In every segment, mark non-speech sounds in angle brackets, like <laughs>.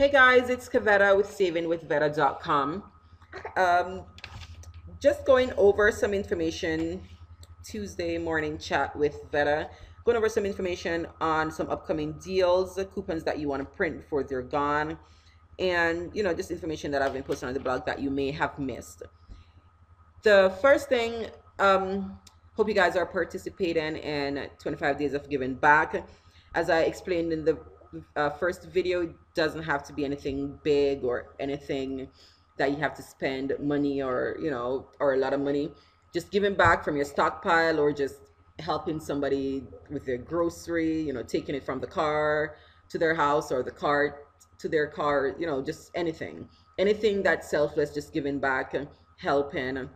Hey guys, it's Kavetta with savingwithvetta.com. Um, just going over some information Tuesday morning chat with Vetta. Going over some information on some upcoming deals, coupons that you want to print before they're gone, and you know, just information that I've been posting on the blog that you may have missed. The first thing, um, hope you guys are participating in 25 days of giving back. As I explained in the uh, first video doesn't have to be anything big or anything that you have to spend money or you know or a lot of money. Just giving back from your stockpile or just helping somebody with their grocery you know taking it from the car to their house or the car to their car you know just anything. Anything that's selfless just giving back and helping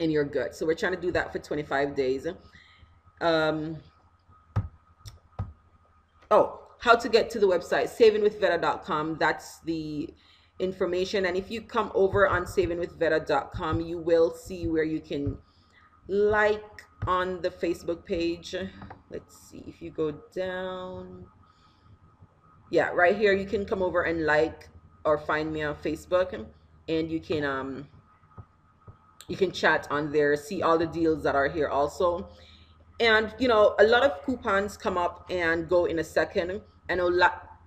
in your good. So we're trying to do that for 25 days. Um oh how to get to the website savingwithvetta.com that's the information. And if you come over on savingwithvetta.com you will see where you can like on the facebook page. Let's see if you go down. Yeah right here you can come over and like or find me on facebook. And you can um you can chat on there see all the deals that are here also. And you know a lot of coupons come up and go in a second I know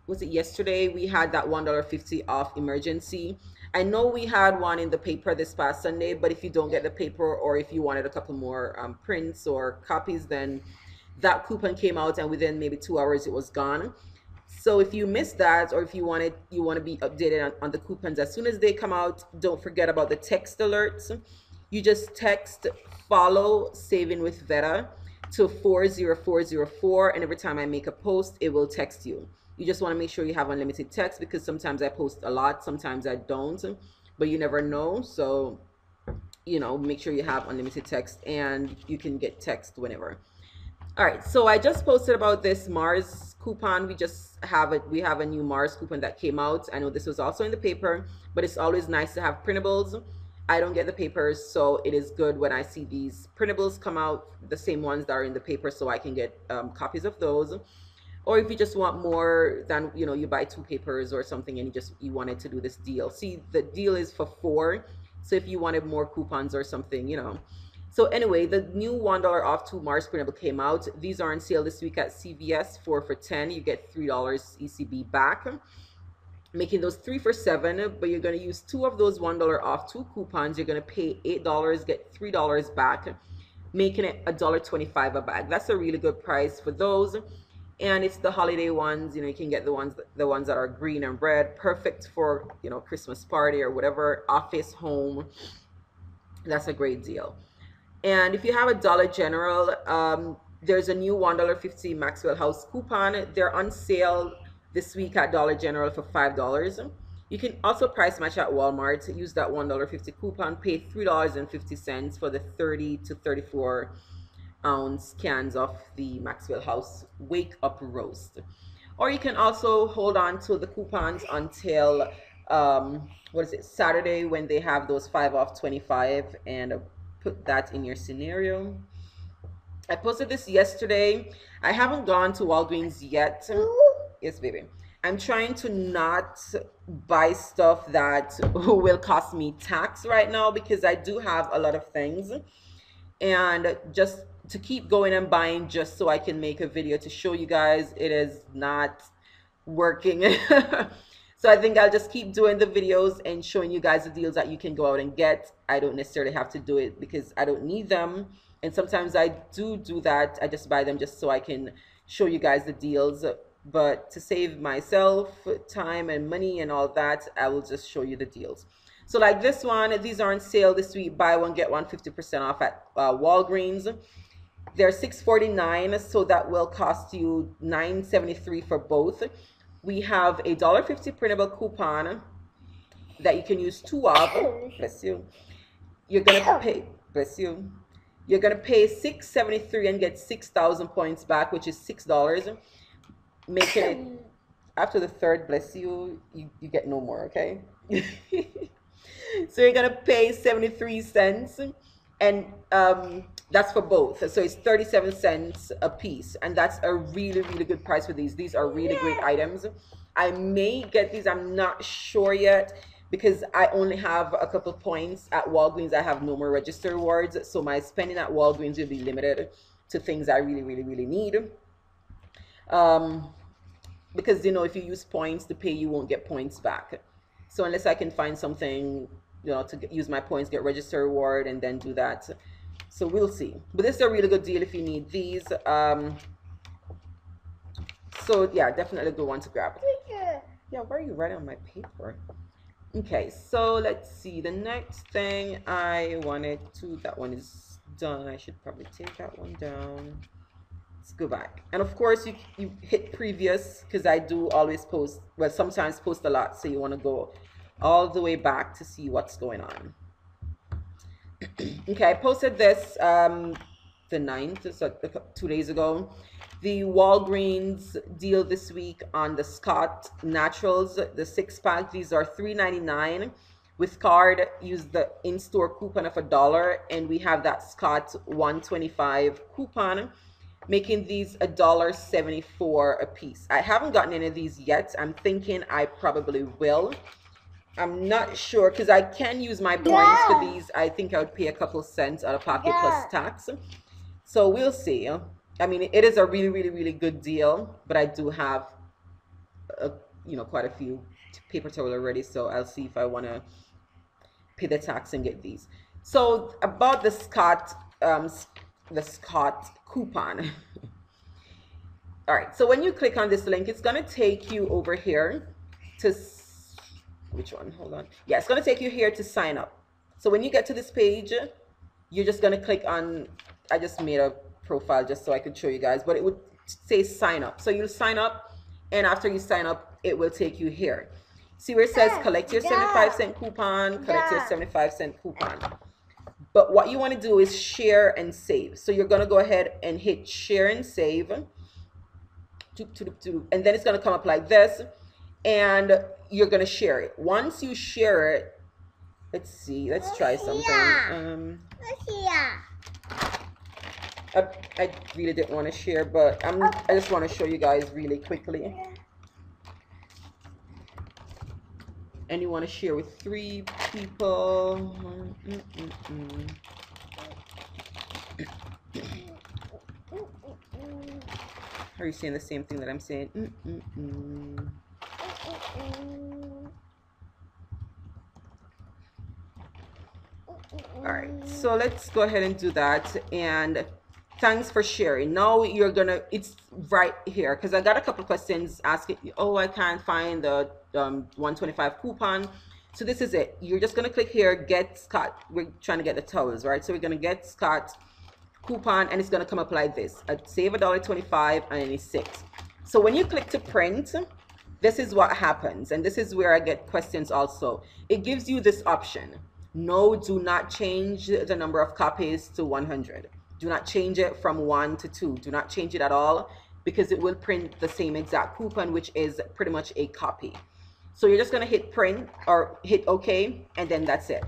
was it yesterday we had that one dollar fifty off Emergen-C. I know we had one in the paper this past Sunday, but if you don't get the paper or if you wanted a couple more um, prints or copies, then that coupon came out and within maybe two hours it was gone. So if you missed that or if you wanted you want to be updated on, on the coupons as soon as they come out, don't forget about the text alerts. You just text follow saving with Vetta to 40404 and every time I make a post it will text you. You just want to make sure you have unlimited text because sometimes I post a lot sometimes I don't but you never know. So you know make sure you have unlimited text and you can get text whenever. All right so I just posted about this Mars coupon. We just have it we have a new Mars coupon that came out. I know this was also in the paper but it's always nice to have printables I don't get the papers, so it is good when I see these printables come out, the same ones that are in the paper, so I can get um, copies of those. Or if you just want more than, you know, you buy two papers or something and you just, you wanted to do this deal. See, the deal is for four. So if you wanted more coupons or something, you know. So anyway, the new $1 off two Mars printable came out. These are on sale this week at CVS, four for 10. You get $3 ECB back making those three for seven but you're going to use two of those one dollar off two coupons you're going to pay eight dollars get three dollars back making it a dollar 25 a bag. That's a really good price for those. And it's the holiday ones you know you can get the ones the ones that are green and red perfect for you know christmas party or whatever office home. That's a great deal. And if you have a dollar general um, there's a new one dollar 50 maxwell house coupon. They're on sale this week at Dollar General for $5. You can also price match at Walmart. Use that $1.50 coupon. Pay $3.50 for the 30 to 34 ounce cans of the Maxwell House Wake Up Roast. Or you can also hold on to the coupons until um, what is it Saturday when they have those five off 25 and put that in your scenario. I posted this yesterday. I haven't gone to Walgreens yet baby. I'm trying to not buy stuff that <laughs> will cost me tax right now because i do have a lot of things. And just to keep going and buying just so i can make a video to show you guys it is not working. <laughs> So i think i'll just keep doing the videos and showing you guys the deals that you can go out and get. I don't necessarily have to do it because i don't need them. And sometimes i do do that. I just buy them just so i can show you guys the deals but to save myself time and money and all that, I will just show you the deals. So like this one, these are on sale this week, buy one, get one 50% off at uh, Walgreens. They're 6.49, so that will cost you 9.73 for both. We have a $1.50 printable coupon that you can use two of. <coughs> Bless you. You're gonna <coughs> pay, bless you. You're gonna pay 6.73 and get 6,000 points back, which is $6 make it <coughs> after the third bless you, you, you get no more, okay? <laughs> so you're gonna pay 73 cents and um, that's for both. So it's 37 cents a piece. And that's a really, really good price for these. These are really great items. I may get these, I'm not sure yet because I only have a couple points at Walgreens. I have no more register rewards. So my spending at Walgreens will be limited to things I really, really, really need. Um, because, you know, if you use points to pay, you won't get points back. So unless I can find something, you know, to use my points, get register reward, and then do that. So we'll see. But this is a really good deal if you need these. Um, so yeah, definitely a good one to grab. Yeah, why are you writing on my paper? Okay, so let's see. The next thing I wanted to, that one is done. I should probably take that one down. Let's go back. And of course, you, you hit previous because I do always post, well, sometimes post a lot. So you want to go all the way back to see what's going on. <clears throat> okay, I posted this um, the 9th, so two days ago the Walgreens deal this week on the Scott Naturals, the six pack. These are $3.99 with card. Use the in-store coupon of a dollar, and we have that Scott 125 coupon, making these a dollar 74 a piece. I haven't gotten any of these yet. I'm thinking I probably will. I'm not sure because I can use my points yeah. for these. I think I would pay a couple cents out of pocket yeah. plus tax. So we'll see. I mean, it is a really, really, really good deal, but I do have, a, you know, quite a few paper towel already, so I'll see if I want to pay the tax and get these. So about the Scott, um, the Scott coupon. <laughs> All right, so when you click on this link, it's gonna take you over here to, which one, hold on. Yeah, it's gonna take you here to sign up. So when you get to this page, you're just gonna click on, I just made a profile just so I could show you guys, but it would say sign up. So you'll sign up and after you sign up, it will take you here. See where it says collect your 75 cent coupon, collect your 75 cent coupon. But what you want to do is share and save. So you're going to go ahead and hit share and save. And then it's going to come up like this. And you're going to share it. Once you share it, let's see. Let's try something. Um, I, I really didn't want to share, but I'm, I just want to show you guys really quickly. And you want to share with three people. Mm -mm -mm. Are you saying the same thing that I'm saying? All right, so let's go ahead and do that. And thanks for sharing. Now you're gonna it's right here because i got a couple questions asking oh i can't find the um, 125 coupon. So this is it. You're just gonna click here get scott. We're trying to get the towels right? So we're gonna get scott coupon and it's gonna come up like this. A save a dollar 25 and any six. So when you click to print this is what happens and this is where i get questions also. It gives you this option. No do not change the number of copies to 100 do not change it from one to two. Do not change it at all because it will print the same exact coupon, which is pretty much a copy. So you're just going to hit print or hit OK, and then that's it.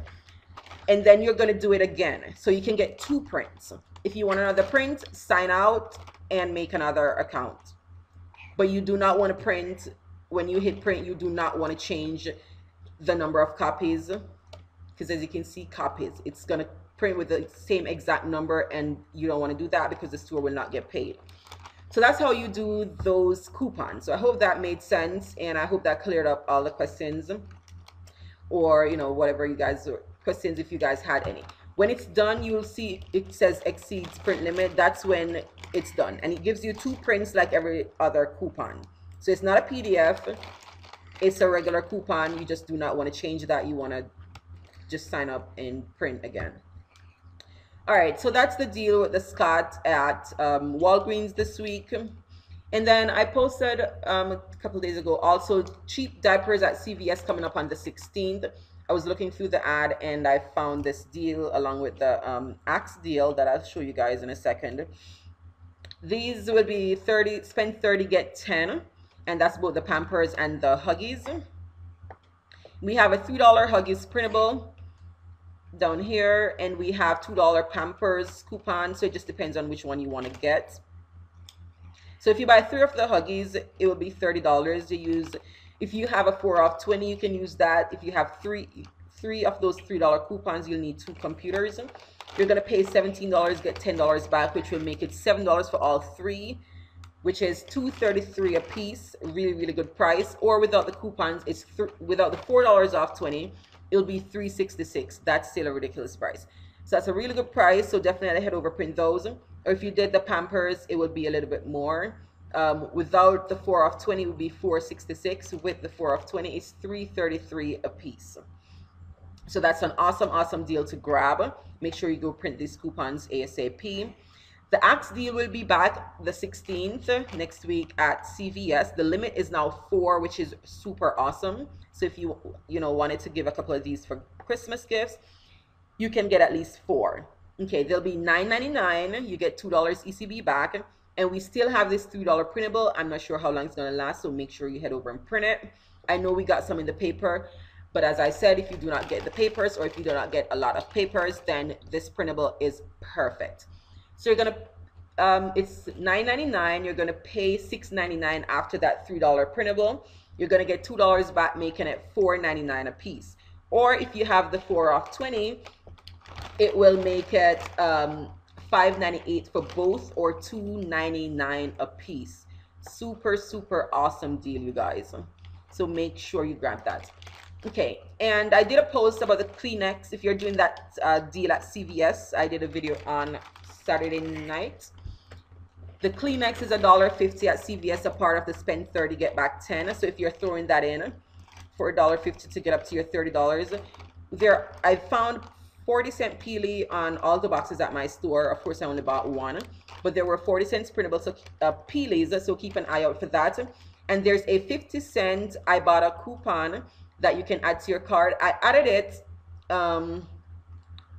And then you're going to do it again. So you can get two prints. If you want another print, sign out and make another account. But you do not want to print, when you hit print, you do not want to change the number of copies. Because as you can see, copies, it's going to print with the same exact number and you don't want to do that because the store will not get paid. So that's how you do those coupons. So I hope that made sense and I hope that cleared up all the questions or, you know, whatever you guys, questions if you guys had any. When it's done, you'll see it says exceeds print limit. That's when it's done. And it gives you two prints like every other coupon. So it's not a PDF. It's a regular coupon. You just do not want to change that. You want to just sign up and print again. All right, so that's the deal with the Scott at um, Walgreens this week. And then I posted um, a couple days ago also cheap diapers at CVS coming up on the 16th. I was looking through the ad and I found this deal along with the um, Axe deal that I'll show you guys in a second. These will be 30, spend 30, get 10. And that's both the Pampers and the Huggies. We have a $3 Huggies printable down here and we have two dollar pampers coupon so it just depends on which one you want to get So if you buy three of the Huggies, it will be $30 to use. If you have a four off 20, you can use that. If you have three three of those $3 coupons, you'll need two computers. You're going to pay $17, get $10 back, which will make it $7 for all three, which is $2.33 a piece. Really, really good price. Or without the coupons, it's without the $4 off 20, it'll be $3.66. That's still a ridiculous price. So that's a really good price. So definitely head over print those. Or if you did the Pampers, it would be a little bit more. Um, without the 4 off 20 would be 466 with the 4 off 20 is 333 a piece so that's an awesome, awesome deal to grab. Make sure you go print these coupons ASAP. The Axe deal will be back the 16th next week at CVS. The limit is now four, which is super awesome. So if you, you know, wanted to give a couple of these for Christmas gifts, you can get at least four. Okay, they'll be $9.99. You get $2 ECB back. And we still have this $3 printable. I'm not sure how long it's going to last, so make sure you head over and print it. I know we got some in the paper. But as I said, if you do not get the papers or if you do not get a lot of papers, then this printable is perfect. So you're going to, um, it's $9.99. You're going to pay $6.99 after that $3 printable. You're going to get $2 back, making it $4.99 a piece. Or if you have the 4 off 20, it will make it um, $5.98 for both or $2.99 a piece. Super, super awesome deal, you guys. So make sure you grab that. Okay, and I did a post about the Kleenex. If you're doing that uh, deal at CVS, I did a video on Saturday night. The Kleenex is $1.50 at CVS, a part of the spend 30, get back 10. So if you're throwing that in for $1.50 to get up to your $30, there I found 40 cent peely on all the boxes at my store. Of course, I only bought one, but there were 40 cents printable so, uh, so keep an eye out for that. And there's a 50 cent Ibotta coupon that you can add to your card. I added it. Um,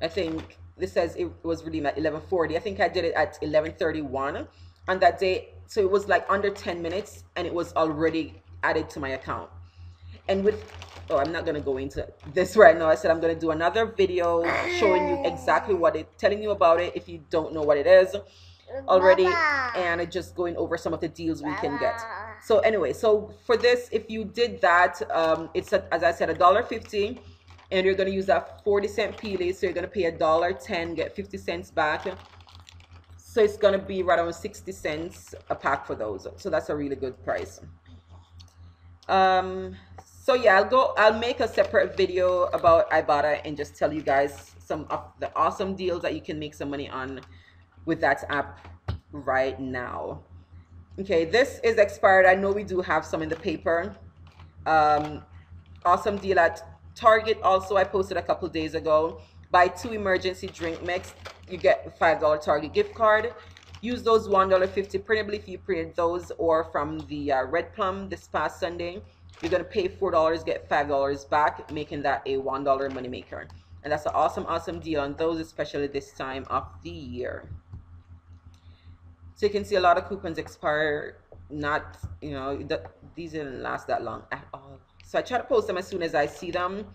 I think this says it was redeemed at 11:40. I think I did it at 11:31 on that day. So it was like under 10 minutes, and it was already added to my account. And with oh, I'm not gonna go into this right now. I said I'm gonna do another video showing you exactly what it, telling you about it if you don't know what it is already, and just going over some of the deals we can get so anyway so for this if you did that um it's a, as i said a dollar 50 and you're going to use that 40 cent peely so you're going to pay a dollar 10 get 50 cents back so it's going to be right around 60 cents a pack for those so that's a really good price um so yeah i'll go i'll make a separate video about ibotta and just tell you guys some of the awesome deals that you can make some money on with that app right now Okay, this is expired. I know we do have some in the paper. Um, awesome deal at Target. Also, I posted a couple days ago. Buy two Emergen-C drink mix. You get a $5 Target gift card. Use those $1.50 printably if you printed those or from the uh, Red Plum this past Sunday. You're going to pay $4, get $5 back, making that a $1 moneymaker. And that's an awesome, awesome deal on those, especially this time of the year. So you can see a lot of coupons expire not, you know, the, these didn't last that long all. So I try to post them as soon as I see them.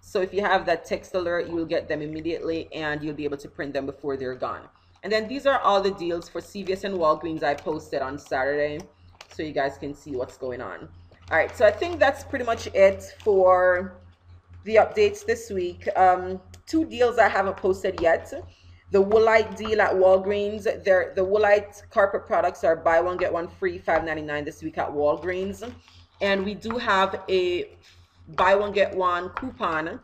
So if you have that text alert, you will get them immediately and you'll be able to print them before they're gone. And then these are all the deals for CVS and Walgreens I posted on Saturday. So you guys can see what's going on. All right, so I think that's pretty much it for the updates this week. Um, two deals I haven't posted yet the Woolite deal at Walgreens. There, the Woolite carpet products are buy one get one free, five ninety nine this week at Walgreens, and we do have a buy one get one coupon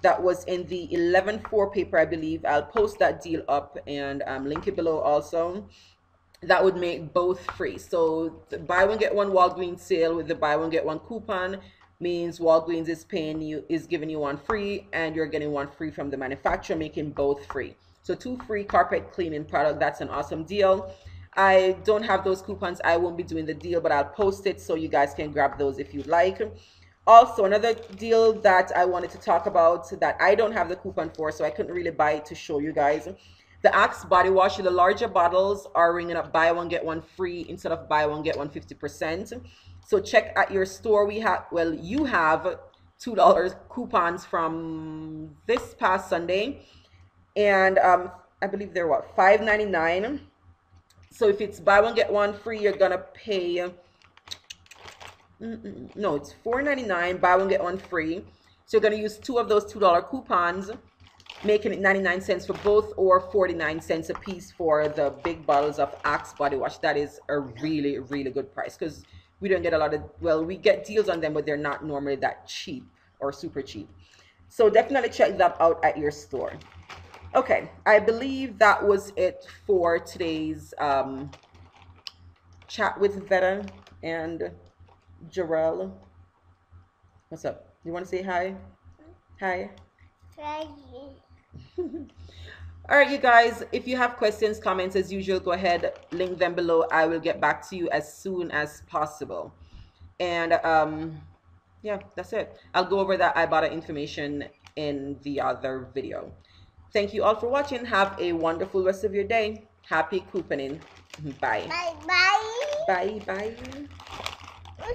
that was in the 11-4 paper, I believe. I'll post that deal up and um, link it below also. That would make both free. So the buy one get one Walgreens sale with the buy one get one coupon means Walgreens is paying you is giving you one free and you're getting one free from the manufacturer, making both free. So two free carpet cleaning product. That's an awesome deal. I don't have those coupons. I won't be doing the deal, but I'll post it so you guys can grab those if you'd like. Also, another deal that I wanted to talk about that I don't have the coupon for, so I couldn't really buy it to show you guys. The Axe body wash, the larger bottles are ringing up buy one, get one free instead of buy one, get one 50%. So check at your store. We have, well, you have $2 coupons from this past Sunday and um, I believe they're what five ninety nine, So if it's buy one get one free, you're gonna pay. Mm, mm, mm, no, it's $4.99. Buy one get one free. So you're gonna use two of those two dollar coupons, making it 99 cents for both, or 49 cents a piece for the big bottles of Axe body wash. That is a really really good price because we don't get a lot of well, we get deals on them, but they're not normally that cheap or super cheap. So definitely check that out at your store. Okay, I believe that was it for today's um, chat with Vetta and Jarrell. What's up? You want to say hi? Hi. <laughs> All right, you guys, if you have questions, comments, as usual, go ahead, link them below. I will get back to you as soon as possible. And um, yeah, that's it. I'll go over that Ibotta information in the other video. Thank you all for watching. Have a wonderful rest of your day. Happy couponing. Bye. Bye bye. Bye. Bye.